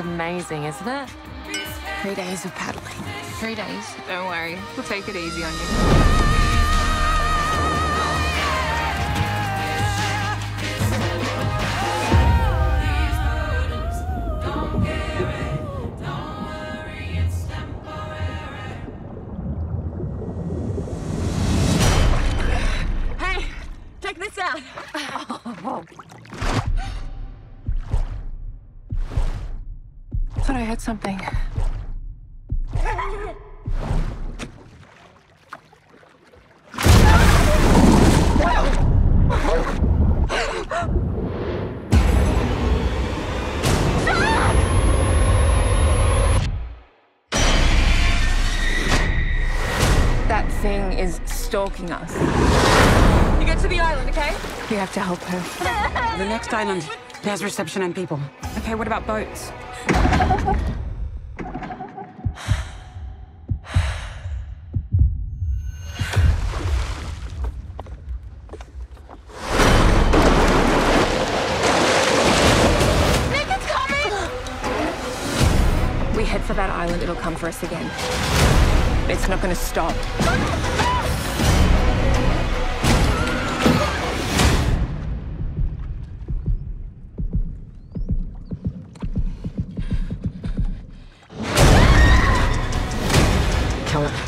amazing, isn't it? Three days of paddling. Three days. Don't worry. We'll take it easy on you. Hey, check this out. Oh, Thought I heard something. That thing is stalking us. You get to the island, okay? We have to help her. The next island has reception and people. Okay, what about boats? We head for that island, it'll come for us again. It's not gonna stop. kill it.